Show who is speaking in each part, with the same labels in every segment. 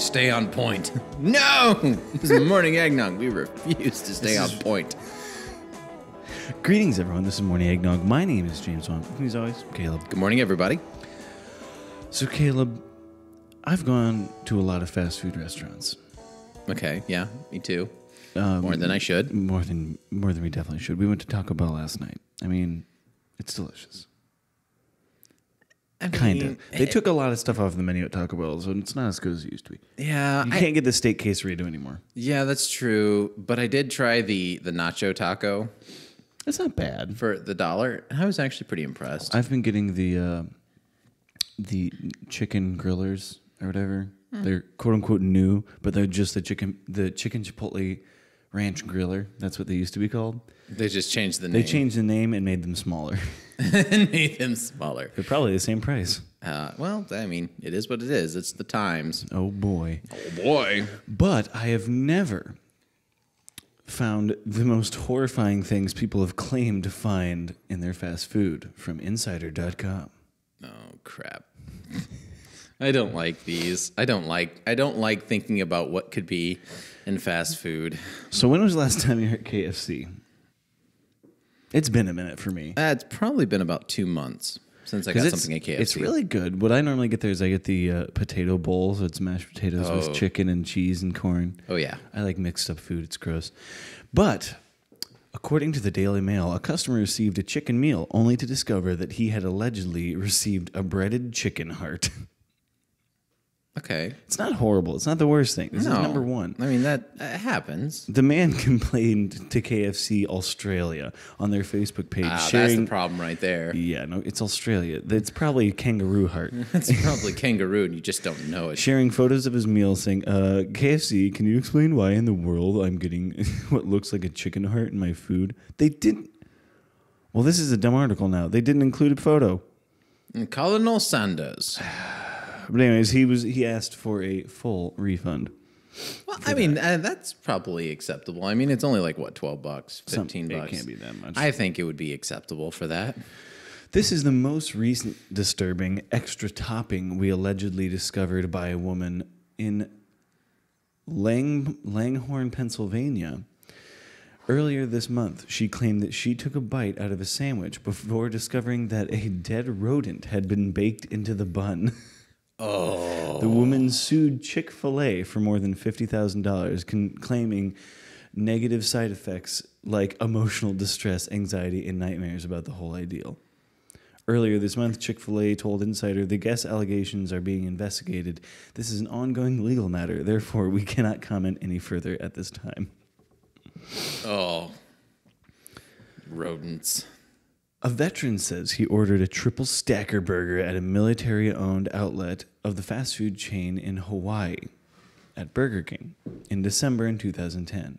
Speaker 1: Stay on point. no! This is morning eggnog. We refuse to stay on point.
Speaker 2: Greetings, everyone. This is Morning Eggnog. My name is James Wong. With as always, Caleb.
Speaker 1: Good morning, everybody.
Speaker 2: So, Caleb, I've gone to a lot of fast food restaurants.
Speaker 1: Okay, yeah, me too.
Speaker 2: Um,
Speaker 1: More than I should.
Speaker 2: More than more than we definitely should. We went to Taco Bell last night. I mean, it's delicious.
Speaker 1: I
Speaker 2: Kind of. They took a lot of stuff off the menu at Taco Bell, so it's not as good as it used to be.
Speaker 1: Yeah,
Speaker 2: You
Speaker 1: I-
Speaker 2: can't get the steak quesarito anymore.
Speaker 1: yeah, that's true. But I did try the the nacho taco
Speaker 2: It's not bad.
Speaker 1: for the dollar, and I was actually pretty impressed.
Speaker 2: I've been getting the uh, the chicken grillers or whatever.
Speaker 1: Hmm.
Speaker 2: They're quote unquote new, but they're just the chicken the chicken chipotle ranch griller. That's what they used to be called.
Speaker 1: They just changed the name.
Speaker 2: They changed the name and made them smaller.
Speaker 1: and made them smaller.
Speaker 2: They're probably the same price.
Speaker 1: Uh, well, I mean, it is what it is. It's the times.
Speaker 2: Oh boy.
Speaker 1: Oh boy.
Speaker 2: But I have never found the most horrifying things people have claimed to find in their fast food from insider.com.
Speaker 1: Oh crap. I don't like these. I don't like I don't like thinking about what could be in fast food.
Speaker 2: So when was the last time you were at KFC? It's been a minute for me.
Speaker 1: Uh, it's probably been about two months since I got something at KFC.
Speaker 2: it's really good. What I normally get there is I get the uh, potato bowl, so it's mashed potatoes
Speaker 1: Oh.
Speaker 2: with chicken and cheese and corn.
Speaker 1: Oh yeah.
Speaker 2: I like mixed up food. It's gross. But according to the Daily Mail, a customer received a chicken meal only to discover that he had allegedly received a breaded chicken heart.
Speaker 1: Okay.
Speaker 2: it's not horrible. It's not the worst thing. This
Speaker 1: No.
Speaker 2: is number one.
Speaker 1: I mean that uh, happens.
Speaker 2: The man complained to KFC Australia on their Facebook page,
Speaker 1: Ah, that's
Speaker 2: sharing.
Speaker 1: the problem right there.
Speaker 2: yeah, no, it's Australia. It's probably kangaroo heart.
Speaker 1: It's probably kangaroo and you just don't know it.
Speaker 2: sharing photos of his meal saying, uh, KFC, can you explain why in the world I'm getting what looks like a chicken heart in my food? They didn't. Well, this is a dumb article now. They didn't include a photo.
Speaker 1: And Colonel Sanders.
Speaker 2: But anyways, he was he asked for a full refund.
Speaker 1: Well, I mean uh, that's probably acceptable. I mean it's only like what twelve bucks,
Speaker 2: Some-
Speaker 1: fifteen
Speaker 2: it
Speaker 1: bucks.
Speaker 2: can't be that much.
Speaker 1: I think it would be acceptable for that.
Speaker 2: This is the most recent disturbing extra topping we allegedly discovered by a woman in Lang, Langhorne, Pennsylvania. Earlier this month, she claimed that she took a bite out of a sandwich before discovering that a dead rodent had been baked into the bun. Oh. The woman sued Chick fil A for more than $50,000, con- claiming negative side effects like emotional distress, anxiety, and nightmares about the whole ideal. Earlier this month, Chick fil A told Insider the guest allegations are being investigated. This is an ongoing legal matter, therefore, we cannot comment any further at this time.
Speaker 1: Oh, rodents.
Speaker 2: A veteran says he ordered a triple stacker burger at a military owned outlet of the fast food chain in Hawaii at Burger King in December in 2010.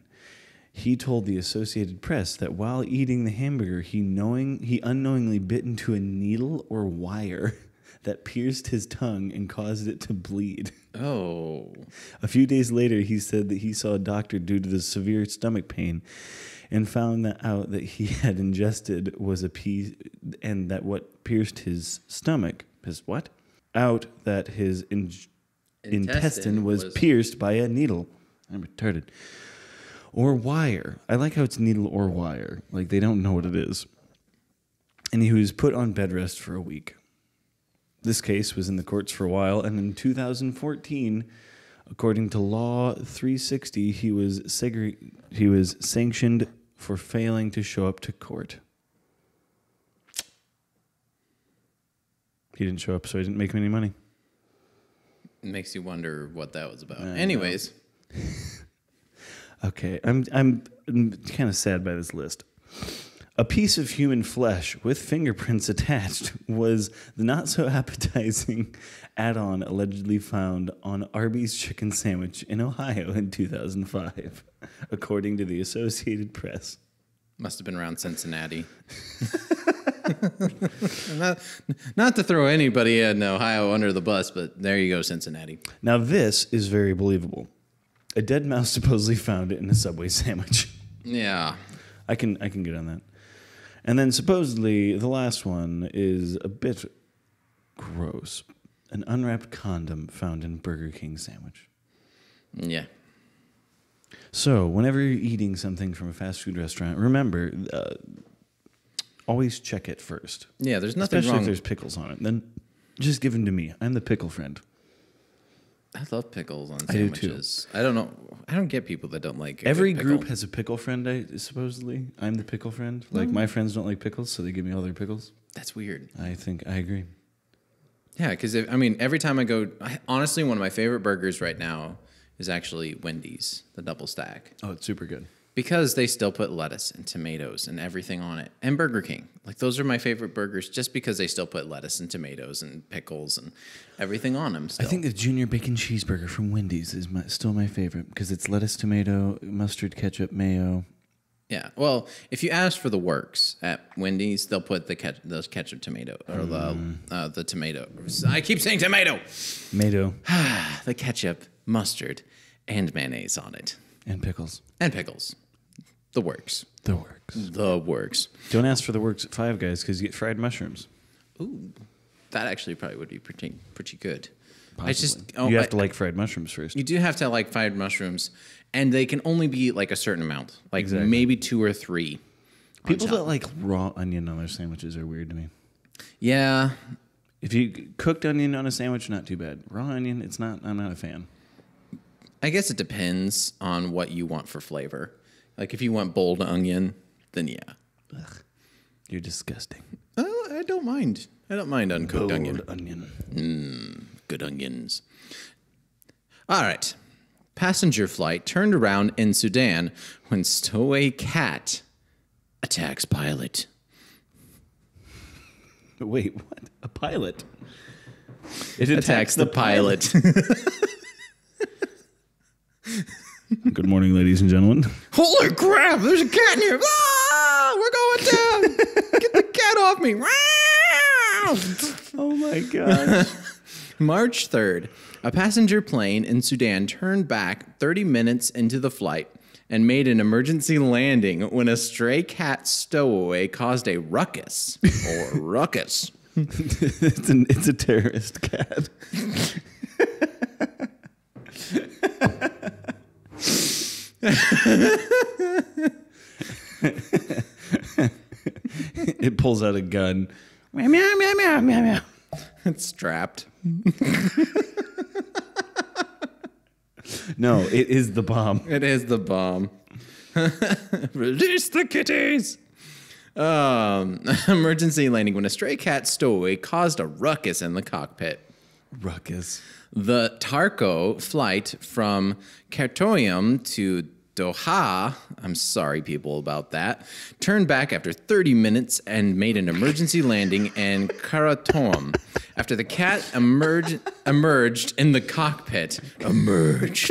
Speaker 2: He told the Associated Press that while eating the hamburger, he knowing he unknowingly bit into a needle or wire that pierced his tongue and caused it to bleed.
Speaker 1: Oh,
Speaker 2: A few days later, he said that he saw a doctor due to the severe stomach pain and found that out that he had ingested was a piece and that what pierced his stomach, his what? Out that his in- intestine,
Speaker 1: Intestine
Speaker 2: was,
Speaker 1: was-
Speaker 2: pierced by a needle. I'm retarded. Or wire. I like how it's needle or wire. Like they don't know what it is. And he was put on bed rest for a week. This case was in the courts for a while, and in 2014, according to Law 360, he was segre- he was sanctioned for failing to show up to court. He didn't show up, so he didn't make any money.
Speaker 1: makes you wonder what that was about. Anyways,
Speaker 2: Okay, I'm I'm, kind of sad by this list. A piece of human flesh with fingerprints attached was the not so appetizing add on allegedly found on Arby's chicken sandwich in Ohio in 2005, according to the Associated Press.
Speaker 1: must have been around Cincinnati. not, not to throw anybody in Ohio under the bus, but there you go, Cincinnati.
Speaker 2: Now, this is very believable. A dead mouse supposedly found it in a Subway sandwich.
Speaker 1: Yeah.
Speaker 2: I can I can get on that. And then supposedly the last one is a bit gross. An unwrapped condom found in Burger King sandwich.
Speaker 1: Yeah.
Speaker 2: So, whenever you're eating something from a fast food restaurant, remember uh, always check it first.
Speaker 1: Yeah, there's nothing
Speaker 2: Especially
Speaker 1: wrong.
Speaker 2: if there's pickles on it. Then just give them to me. I'm the pickle friend.
Speaker 1: I love pickles on
Speaker 2: I do
Speaker 1: sandwiches. I, don't know. I don't get people that don't like
Speaker 2: Every group has a pickle friend, I supposedly. I'm the pickle friend. Like, my friends don't like pickles, so they give me all their pickles.
Speaker 1: That's weird.
Speaker 2: I think I agree.
Speaker 1: Yeah, because I mean, every time I go, I, honestly, one of my favorite burgers right now is actually Wendy's, the double stack,
Speaker 2: Oh, it's super good.
Speaker 1: Because they still put lettuce and tomatoes and everything on it, and Burger King. Like those are my favorite burgers, just because they still put lettuce and tomatoes and pickles and everything on them. Still.
Speaker 2: I think the junior bacon cheeseburger from Wendy's is my, still my favorite because it's lettuce, tomato, mustard, ketchup, mayo.
Speaker 1: Yeah. Well, if you ask for the works at Wendy's, they'll put the ketchup, those ketchup tomato or
Speaker 2: Mm.
Speaker 1: the uh, the tomato. I keep saying tomato.
Speaker 2: Mayo
Speaker 1: the ketchup, mustard, and mayonnaise on it,
Speaker 2: and pickles.
Speaker 1: and pickles. The works.
Speaker 2: The works.
Speaker 1: The works.
Speaker 2: Don't ask for the works at Five Guys because you get fried mushrooms.
Speaker 1: Ooh, that actually probably would be pretty pretty good. I just oh,
Speaker 2: you have
Speaker 1: I-
Speaker 2: to like fried mushrooms first.
Speaker 1: you do have to like fried mushrooms, and they can only be like a certain amount, like
Speaker 2: Exactly.
Speaker 1: maybe two or three.
Speaker 2: People that like raw onion on their sandwiches are weird to me.
Speaker 1: yeah,
Speaker 2: If you cooked onion on a sandwich, not too bad. Raw onion, it's not. I'm not a fan.
Speaker 1: I guess it depends on what you want for flavor. Like if you want bold onion, then yeah.
Speaker 2: You're disgusting.
Speaker 1: Oh, I don't mind. I don't mind uncooked onion.
Speaker 2: Boiled onion.
Speaker 1: Mm, good onions. All right. Passenger flight turned around in Sudan when stowaway cat attacks pilot.
Speaker 2: Wait, what? A pilot? It
Speaker 1: Attacks the pilot.
Speaker 2: Good morning, ladies and gentlemen.
Speaker 1: Holy crap! There's a cat in here. Ah, we're going down. Get the cat off me.
Speaker 2: Oh my gosh.
Speaker 1: March 3rd, a passenger plane in Sudan turned back 30 minutes into the flight and made an emergency landing when a stray cat stowaway caused a ruckus or ruckus.
Speaker 2: it's, an, it's a terrorist cat. it pulls out a gun. Meow, meow, meow, meow, meow, meow.
Speaker 1: It's strapped.
Speaker 2: No, it is the bomb.
Speaker 1: It is the bomb. Release the kitties. Um, emergency landing when a stray cat stowaway caused a ruckus in the cockpit.
Speaker 2: Ruckus.
Speaker 1: The Tarco flight from Khartoum to Doha, I'm sorry, people, about that, turned back after 30 minutes and made an emergency landing in Khartoum. After the cat emerged, emerged in the cockpit, emerged.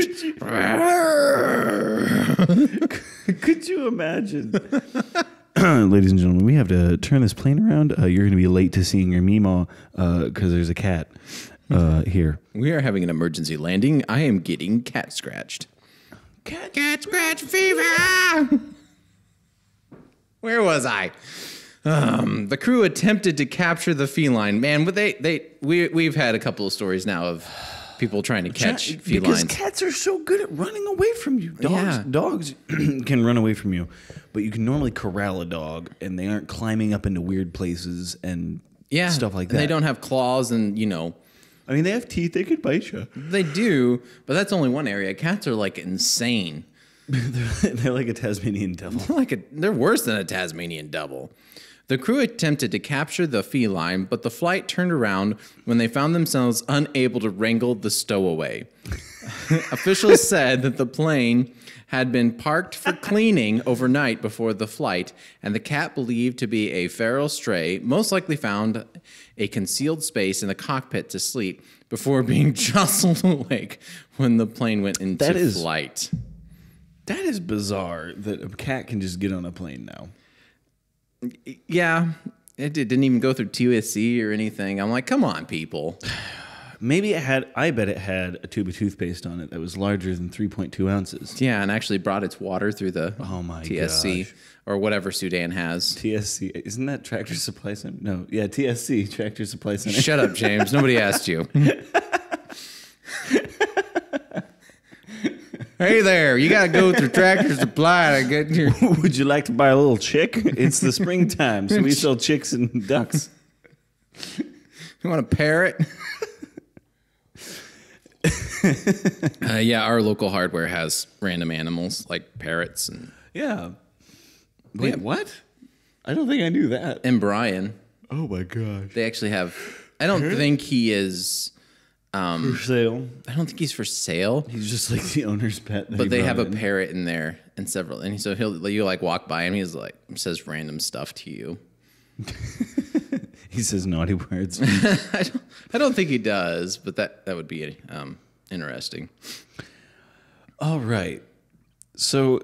Speaker 2: Could you imagine? Ladies and gentlemen, we have to turn this plane around. Uh, you're going to be late to seeing your Mimo because there's a cat uh, here.
Speaker 1: we are having an emergency landing. I am getting cat scratched.
Speaker 2: Cat.
Speaker 1: Cat scratch fever. Where was I? Um, the crew attempted to capture the feline. Man, but they they we we've had a couple of stories now of people trying to catch
Speaker 2: because
Speaker 1: felines.
Speaker 2: cats are so good at running away from you. Dogs,
Speaker 1: Yeah.
Speaker 2: dogs can run away from you, but you can normally corral a dog, and they aren't climbing up into weird places and
Speaker 1: yeah,
Speaker 2: stuff like
Speaker 1: and
Speaker 2: that.
Speaker 1: They don't have claws, and you know
Speaker 2: I mean, they have teeth; they could bite you.
Speaker 1: they do, but that's only one area. Cats are like insane.
Speaker 2: they're, they're like a Tasmanian devil.
Speaker 1: They're like a, they're worse than a Tasmanian devil. The crew attempted to capture the feline, but the flight turned around when they found themselves unable to wrangle the stowaway. Officials said that the plane had been parked for cleaning overnight before the flight, and the cat believed to be a feral stray most likely found a concealed space in the cockpit to sleep before being jostled awake when the plane went into
Speaker 2: That is-
Speaker 1: flight.
Speaker 2: That is bizarre that a cat can just get on a plane now.
Speaker 1: Yeah, it did- didn't even go through TSC or anything. I'm like, come on, people.
Speaker 2: Maybe it had. I bet it had a tube of toothpaste on it that was larger than 3.2 ounces.
Speaker 1: Yeah, and actually brought its water through the
Speaker 2: Oh my
Speaker 1: TSC
Speaker 2: gosh.
Speaker 1: or whatever Sudan has.
Speaker 2: TSC isn't that Tractor Supply Center? No, yeah, TSC Tractor Supply Center.
Speaker 1: Shut up, James. Nobody asked you. Hey there, you gotta go through Tractor Supply to get your.
Speaker 2: Would you like to buy a little chick? It's the springtime, so we sell chicks and ducks.
Speaker 1: You want a parrot? uh, yeah, our local hardware has random animals like parrots and
Speaker 2: Yeah. Wait,
Speaker 1: Yeah.
Speaker 2: what? I don't think I knew that.
Speaker 1: and Brian.
Speaker 2: Oh my gosh.
Speaker 1: They actually have. I don't think he is.
Speaker 2: For sale.
Speaker 1: I don't think he's for sale.
Speaker 2: He's just like the owner's pet.
Speaker 1: But they have a parrot in there and several, and so he'll you like walk by him. He's like says random stuff to you.
Speaker 2: He says naughty words.
Speaker 1: I don't, I don't think he does, but that that would be um, interesting.
Speaker 2: All right. So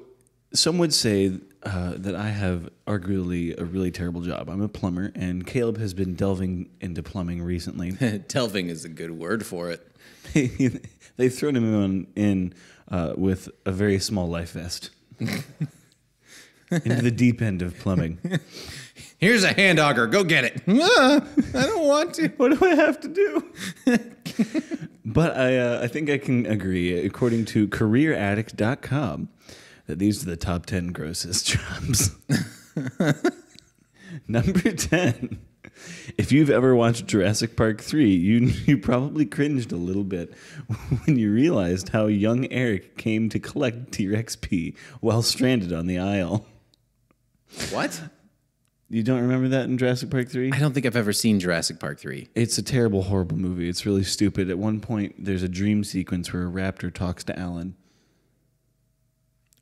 Speaker 2: some would say uh, that I have arguably a really terrible job. I'm a plumber, and Caleb has been delving into plumbing recently.
Speaker 1: Delving is a good word for it.
Speaker 2: They've thrown him in, in uh, with a very small life vest into the deep end of plumbing.
Speaker 1: Here's a hand auger. Go get it. Ah, I don't want to.
Speaker 2: What do I have to do? but I, uh, I think I can agree, according to CareerAddict.com, that these are the top 10 grossest jobs. Number 10. If you've ever watched Jurassic Park 3, you, you probably cringed a little bit when you realized how young Eric came to collect T Rex pee while stranded on the isle.
Speaker 1: What?
Speaker 2: You don't remember that in Jurassic Park 3?
Speaker 1: I don't think I've ever seen Jurassic Park three.
Speaker 2: It's a terrible, horrible movie. It's really stupid. At one point, there's a dream sequence where a raptor talks to Alan.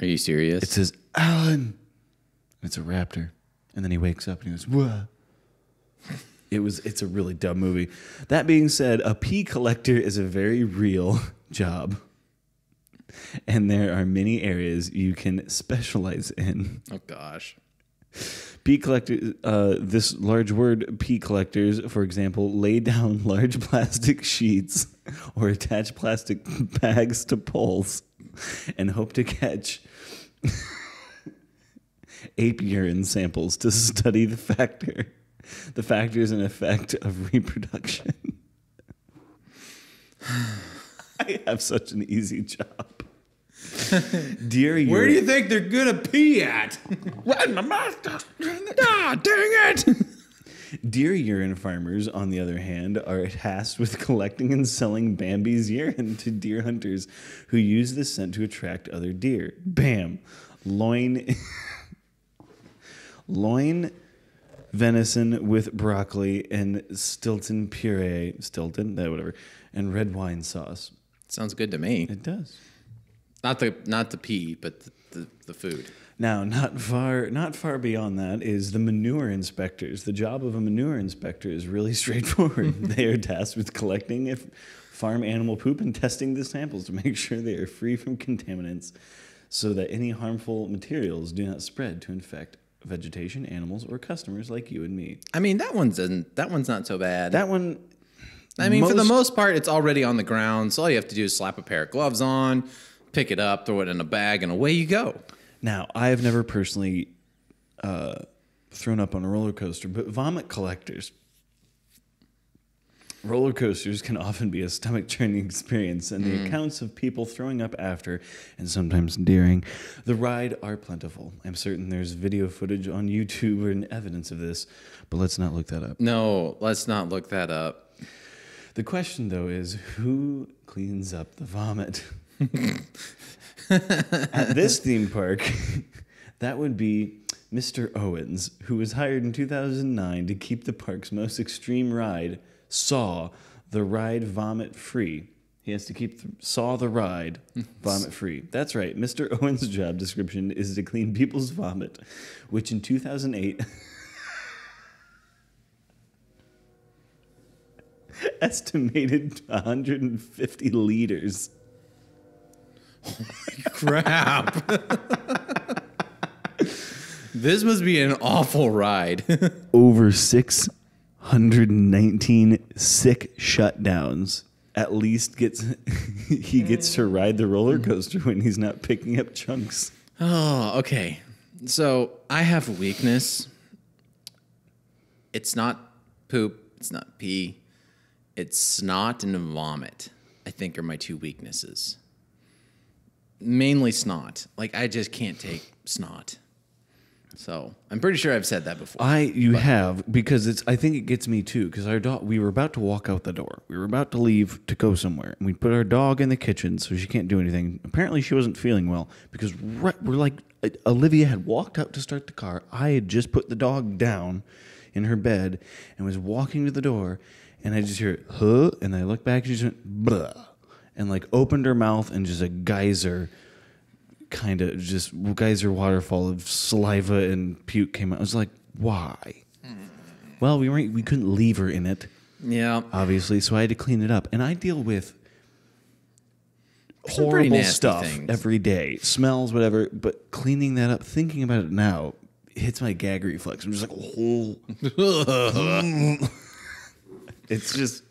Speaker 1: Are you serious?
Speaker 2: It says, Alan. It's a raptor. And then he wakes up and he goes, what? It was it's a really dumb movie. That being said, a pee collector is a very real job. And there are many areas you can specialize in.
Speaker 1: oh gosh.
Speaker 2: Pee collectors, uh, this large word, pee collectors, for example, lay down large plastic sheets or attach plastic bags to poles and hope to catch ape urine samples to study the factor, the factors and effect of reproduction. I have such an easy job. Dear
Speaker 1: Where do you think they're gonna pee at? right in my mouth. Ah, dang it!
Speaker 2: Deer urine farmers, on the other hand, are tasked with collecting and selling Bambi's urine to deer hunters who use the scent to attract other deer. Bam! Loin. loin venison with broccoli and Stilton puree. Stilton? That whatever. And red wine sauce.
Speaker 1: Sounds good to me.
Speaker 2: It does.
Speaker 1: Not the not the pee, but the, the, the food.
Speaker 2: Now, not far, not far beyond that is the manure inspectors. The job of a manure inspector is really straightforward. they are tasked with collecting if farm animal poop and testing the samples to make sure they are free from contaminants, so that any harmful materials do not spread to infect vegetation, animals, or customers like you and me.
Speaker 1: I mean, that one's that one's not so bad.
Speaker 2: That one,
Speaker 1: I mean, for the
Speaker 2: most-
Speaker 1: most part, it's already on the ground. So all you have to do is slap a pair of gloves on, pick it up, throw it in a bag, and away you go.
Speaker 2: Now, I have never personally uh, thrown up on a roller coaster, but vomit collectors. Roller coasters can often be a stomach churning experience, and the accounts of people throwing up after and sometimes during the ride are plentiful. I'm certain there's video footage on YouTube and evidence of this, but let's not look that up.
Speaker 1: No, let's not look that up.
Speaker 2: The question, though, is who cleans up the vomit? At this theme park, that would be Mr. Owens, who was hired in 2009 to keep the park's most extreme ride, Saw, the ride vomit free. He has to keep the, Saw the ride vomit free. That's right. Mr. Owens' job description is to clean people's vomit, which in 2008 estimated 150 liters.
Speaker 1: Crap. this must be an awful ride.
Speaker 2: over 619 sick shutdowns at least gets he gets to mm. ride the roller mm. coaster when he's not picking up chunks
Speaker 1: oh, okay. So I have a weakness. It's not poop. It's not pee. It's snot and vomit. I think are my two weaknesses. Mainly snot. Like I just can't take snot. So I'm pretty sure I've said that before.
Speaker 2: I you have because it's I think it gets me too because our dog we were about to walk out the door we were about to leave to go somewhere and we put our dog in the kitchen so she can't do anything apparently she wasn't feeling well because right, we're like uh, Olivia had walked out to start the car I had just put the dog down in her bed and was walking to the door and I just hear huh and I look back and she just went blah and like opened her mouth and just a geyser kind of just geyser waterfall of saliva and puke came out. I was like, why? Mm. Well, we weren't. We couldn't leave her in it,
Speaker 1: yeah.
Speaker 2: obviously, so I had to clean it up. And I deal with
Speaker 1: Some pretty
Speaker 2: horrible
Speaker 1: nasty
Speaker 2: stuff
Speaker 1: things.
Speaker 2: every day, smells, whatever. But cleaning that up, thinking about it now, hits my gag reflex. I'm just like, oh. it's just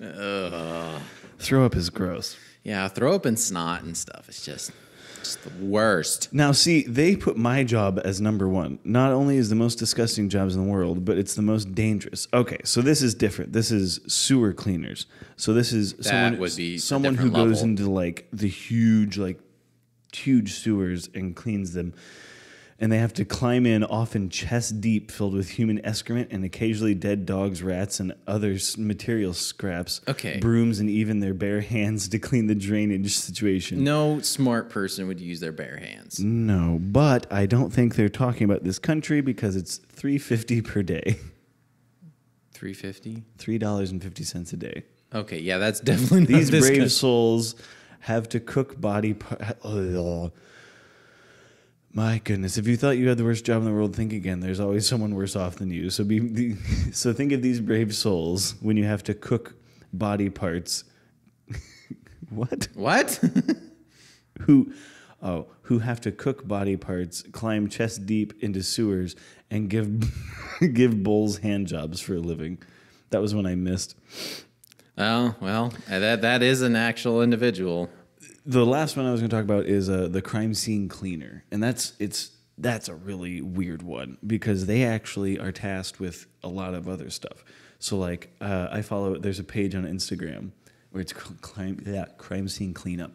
Speaker 2: throw up is gross.
Speaker 1: Yeah, throw up and snot and stuff. It's just, just the worst.
Speaker 2: Now, see, they put my job as number one. Not only is the most disgusting jobs in the world, but it's the most dangerous. Okay, so this is different. This is sewer cleaners. So this is someone
Speaker 1: would be
Speaker 2: someone who
Speaker 1: different
Speaker 2: goes into like the huge, like huge sewers and cleans them. And they have to climb in, often chest deep, filled with human excrement and occasionally dead dogs, rats, and other material scraps.
Speaker 1: Okay.
Speaker 2: Brooms and even their bare hands to clean the drainage situation.
Speaker 1: No smart person would use their bare hands.
Speaker 2: No, but I don't think they're talking about this country because it's three fifty per day,
Speaker 1: 350?
Speaker 2: three dollars and fifty cents a day.
Speaker 1: Okay, yeah, that's definitely not
Speaker 2: These brave
Speaker 1: country.
Speaker 2: souls have to cook body parts. Oh, My goodness! If you thought you had the worst job in the world, think again. There's always someone worse off than you. So be so think of these brave souls when you have to cook body parts. what?
Speaker 1: What?
Speaker 2: who oh who have to cook body parts climb chest deep into sewers and give give bulls hand jobs for a living that was when i missed
Speaker 1: oh, well, that that is an actual individual.
Speaker 2: The last one i was going to talk about is uh, the crime scene cleaner and that's it's that's a really weird one because they actually are tasked with a lot of other stuff so like uh, i follow there's a page on instagram where it's crime, yeah, crime scene cleanup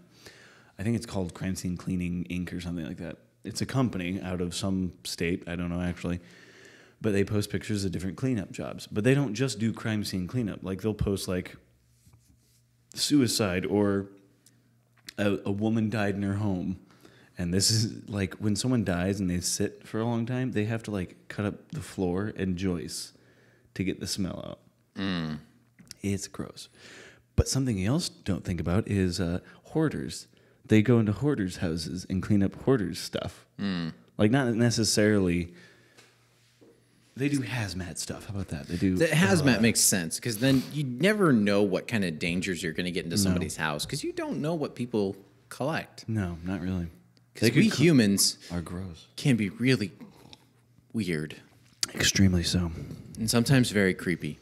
Speaker 2: I think it's called Crime Scene Cleaning Inc. or something like that. It's a company out of some state, I don't know actually. But they post pictures of different cleanup jobs. But they don't just do crime scene cleanup. Like they'll post like suicide or a, a woman died in her home. And this is like when someone dies and they sit for a long time, they have to like cut up the floor and joists to get the smell out. It's gross. But something else don't think about is uh, hoarders. They go into hoarders' houses and clean up hoarders' stuff. Like not necessarily. They do hazmat stuff. How about that? They do
Speaker 1: The hazmat makes sense because then you never know what kind of dangers you're going to get into somebody's house because you don't know what people collect.
Speaker 2: No, not really.
Speaker 1: Because we humans
Speaker 2: are gross.
Speaker 1: can be really weird
Speaker 2: Extremely so.
Speaker 1: and sometimes very creepy.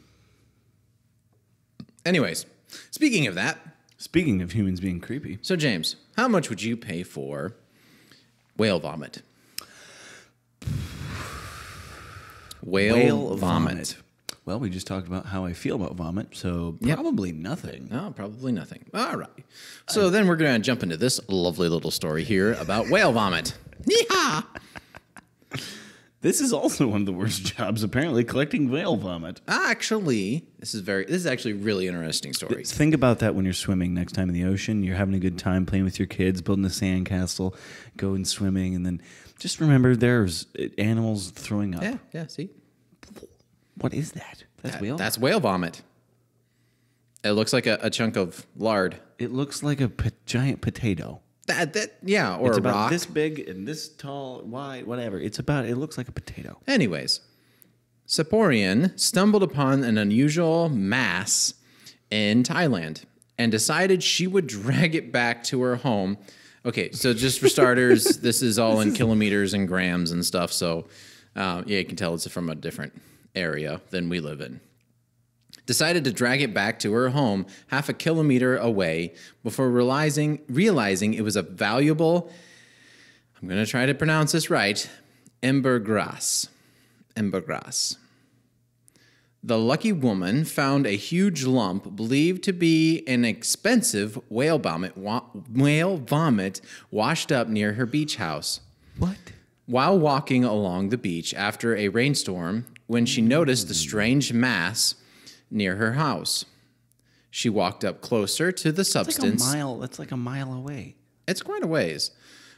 Speaker 1: Anyways, speaking of that,
Speaker 2: Speaking of humans being creepy,
Speaker 1: so James, how much would you pay for whale vomit? Whale, vomit.
Speaker 2: Well, we just talked about how I feel about vomit, so
Speaker 1: Yep.
Speaker 2: probably nothing.
Speaker 1: No, probably nothing. All right. So then we're going to jump into this lovely little story here about whale vomit. Yeehaw!
Speaker 2: This is also one of the worst jobs, apparently, collecting whale vomit.
Speaker 1: Actually, this is very this is actually a really interesting story.
Speaker 2: Think about that when you're swimming next time in the ocean. You're having a good time playing with your kids, building a sandcastle, going swimming, and then just remember there's uh, animals throwing up.
Speaker 1: Yeah, yeah, see?
Speaker 2: What is that? That's
Speaker 1: That-
Speaker 2: whale.
Speaker 1: That's whale vomit. It looks like a, a chunk of lard.
Speaker 2: it looks like a giant potato.
Speaker 1: That that yeah, or
Speaker 2: It's about
Speaker 1: rock.
Speaker 2: this big and this tall, wide, whatever. It's about. It looks like a potato.
Speaker 1: Anyways, Siriporn stumbled upon an unusual mass in Thailand and decided she would drag it back to her home. Okay, so just for starters, this is all in kilometers and grams and stuff. So, uh, yeah, you can tell it's from a different area than we live in. Decided to drag it back to her home half a kilometer away before realizing realizing it was a valuable. I'm going to try to pronounce this right. Embergrass. Embergrass. The lucky woman found a huge lump believed to be an expensive whale vomit, wa- whale vomit washed up near her beach house.
Speaker 2: What?
Speaker 1: While walking along the beach after a rainstorm, when she noticed the strange mass near her house, she walked up closer to the
Speaker 2: It's like a
Speaker 1: substance.
Speaker 2: mile. That's like a mile away.
Speaker 1: It's quite a ways.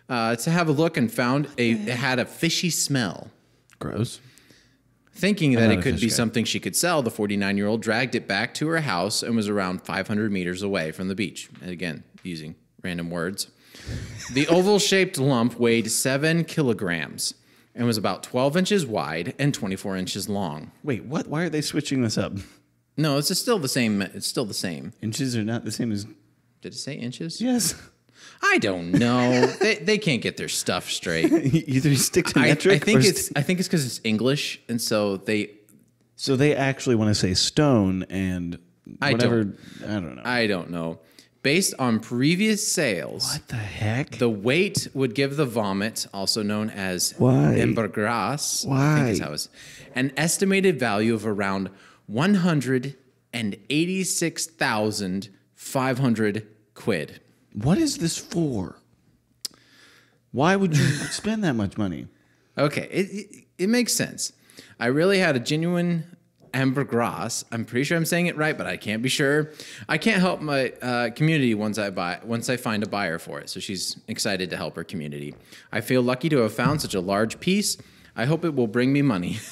Speaker 1: Uh, to have a look and found a it had a fishy smell.
Speaker 2: Gross.
Speaker 1: Thinking that it could be
Speaker 2: guy.
Speaker 1: something she could sell, the 49 year old dragged it back to her house and was around 500 meters away from the beach. And again, using random words. The oval shaped lump weighed seven kilograms and was about 12 inches wide and 24 inches long.
Speaker 2: Wait, what? Why are they switching this up?
Speaker 1: No, it's still the same. It's still the same.
Speaker 2: Inches are not the same as.
Speaker 1: Did it say inches?
Speaker 2: Yes.
Speaker 1: I don't know. they, they can't get their stuff straight.
Speaker 2: Either stick to
Speaker 1: I, I think
Speaker 2: or
Speaker 1: it's
Speaker 2: st-
Speaker 1: I think it's because it's English, and so they
Speaker 2: so they actually want to say stone and
Speaker 1: I
Speaker 2: whatever. I don't know.
Speaker 1: I don't know. Based on previous sales,
Speaker 2: what the heck?
Speaker 1: the weight would give the vomit, also known as
Speaker 2: Why?
Speaker 1: ambergris, I think is
Speaker 2: Why?
Speaker 1: how it's, an estimated value of around one hundred and eighty-six thousand five hundred quid.
Speaker 2: what is this for? Why would you spend that much money?
Speaker 1: Okay, it, it, it makes sense. I really had a genuine ambergris. I'm pretty sure I'm saying it right, but I can't be sure. I can't help my uh, community once I buy once I find a buyer for it. So she's excited to help her community. I feel lucky to have found such a large piece. I hope it will bring me money.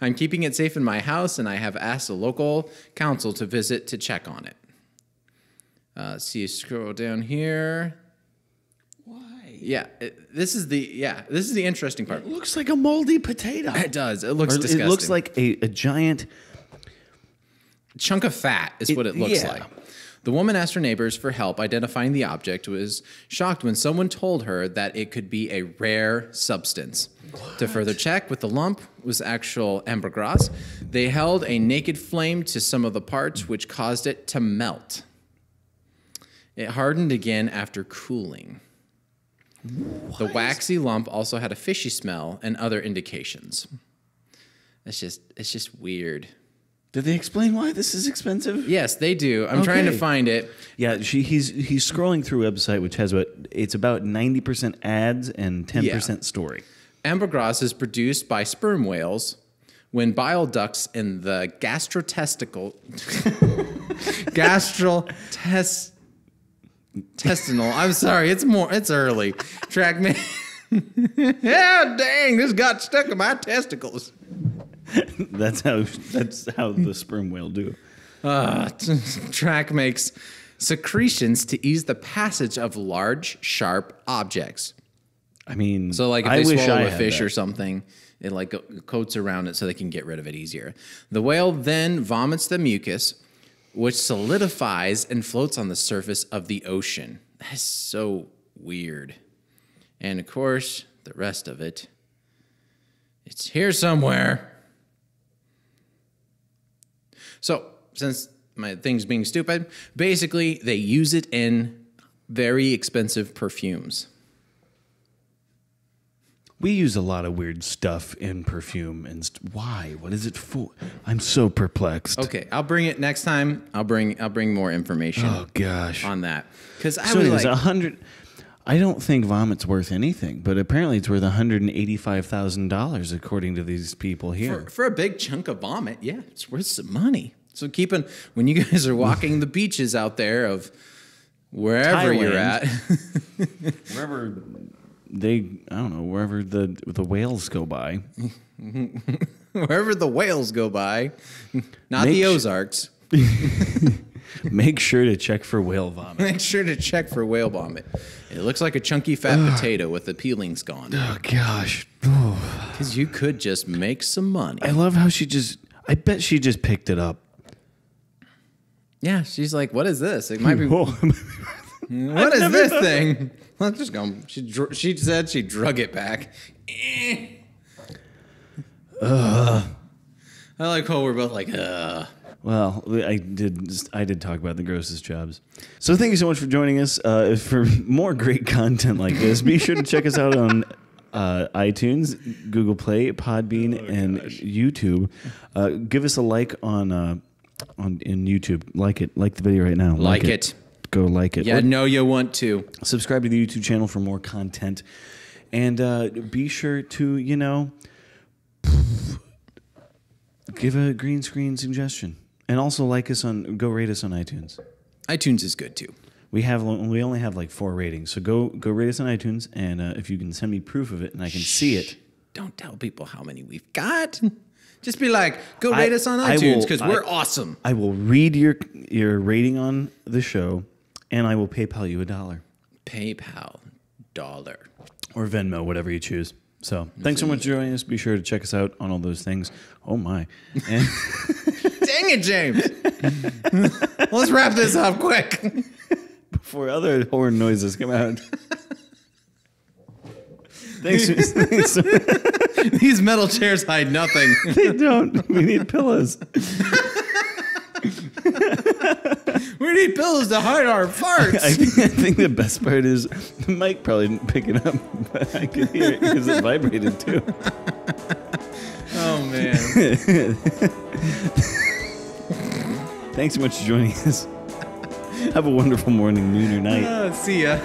Speaker 1: I'm keeping it safe in my house, and I have asked a local council to visit to check on it. Uh, see, you scroll down here.
Speaker 2: Why?
Speaker 1: Yeah, it- this is the yeah this is the interesting part.
Speaker 2: It looks like a moldy potato.
Speaker 1: It does. It looks
Speaker 2: Or
Speaker 1: disgusting.
Speaker 2: It looks like a, a giant.
Speaker 1: chunk of fat is what it looks
Speaker 2: yeah.
Speaker 1: like. The woman asked her neighbors for help identifying the object. Was shocked when someone told her that it could be a rare substance. To further check with the lump was actual ambergris. They held a naked flame to some of the parts, which caused it to melt. It hardened again after cooling. The waxy lump also had a fishy smell and other indications. It's just it's just weird.
Speaker 2: Did they explain why this is expensive?
Speaker 1: Yes, they do. I'm trying to find it.
Speaker 2: Yeah, she, he's he's scrolling through a website which has what it's about ninety percent ads and ten percent story.
Speaker 1: Ambergris is produced by sperm whales when bile ducts in the gastrotesticle gastral test testinal. I'm sorry, it's more it's early. Track me. yeah, dang, this got stuck in my testicles.
Speaker 2: That's how that's how the sperm whale do.
Speaker 1: Uh, track makes secretions to ease the passage of large, sharp objects.
Speaker 2: I mean,
Speaker 1: So like if
Speaker 2: I
Speaker 1: they swallow a fish
Speaker 2: that.
Speaker 1: or something, it like coats around it so they can get rid of it easier. The whale then vomits the mucus, which solidifies and floats on the surface of the ocean. That's so weird. And of course, the rest of it, it's here somewhere. So since my thing's being stupid, basically they use it in very expensive perfumes.
Speaker 2: We use a lot of weird stuff in perfume, and st- why? What is it for? I'm so perplexed.
Speaker 1: Okay, I'll bring it next time. I'll bring I'll bring more information
Speaker 2: Oh gosh.
Speaker 1: on that because I
Speaker 2: so
Speaker 1: was
Speaker 2: anyways,
Speaker 1: like,
Speaker 2: a hundred. I don't think vomit's worth anything, but apparently it's worth one hundred and eighty-five thousand dollars, according to these people here.
Speaker 1: for, for a big chunk of vomit, yeah, it's worth some money. So keeping when you guys are walking the beaches out there of wherever you're at,
Speaker 2: wherever they, I don't know, wherever the the whales go by.
Speaker 1: wherever the whales go by, not
Speaker 2: Make
Speaker 1: the Ozarks.
Speaker 2: Make sure to check for whale vomit.
Speaker 1: Make sure to check for whale vomit. It looks like a chunky fat potato with the peelings gone.
Speaker 2: Oh gosh.
Speaker 1: Because you could just make some money.
Speaker 2: I love how she just. I bet she just picked it up.
Speaker 1: Yeah, she's like, "What is this? It might be
Speaker 2: Whoa.
Speaker 1: What is this thing? Let's just go. She dr- she said she drug it back. Eh. I like how we're both like, uh.
Speaker 2: Well, I did. I did talk about the grossest jobs. So thank you so much for joining us. Uh, for more great content like this, be sure to check us out on uh, iTunes, Google Play, Podbean, and YouTube. Uh, give us a like on uh, on in YouTube. Like it. Like the video right now.
Speaker 1: Like it.
Speaker 2: Go like it.
Speaker 1: Yeah,
Speaker 2: Or
Speaker 1: no, you want to.
Speaker 2: subscribe to the YouTube channel for more content, and uh, be sure to you know give a green screen suggestion, and also like us on go rate us on iTunes.
Speaker 1: iTunes is good too.
Speaker 2: We have we only have like four ratings, so go go rate us on iTunes, and uh, if you can send me proof of it and I can see it.
Speaker 1: Don't tell people how many we've got. Just be like, go
Speaker 2: I-
Speaker 1: rate us on iTunes because we're awesome.
Speaker 2: I will read your your rating on the show, and I will PayPal you a dollar
Speaker 1: PayPal dollar.
Speaker 2: or Venmo, whatever you choose. So thanks so much for joining us. Be sure to check us out on all those things. Oh my!
Speaker 1: It, James. Let's wrap this up quick.
Speaker 2: before other horn noises come out. thanks. thanks
Speaker 1: These metal chairs hide nothing.
Speaker 2: they don't. We need pillows.
Speaker 1: We need pillows to hide our farts.
Speaker 2: I think, I think the best part is the mic probably didn't pick it up, but I could hear it because it vibrated too.
Speaker 1: oh man.
Speaker 2: Thanks so much for joining us. Have a wonderful morning, noon, or night.
Speaker 1: Uh, see ya.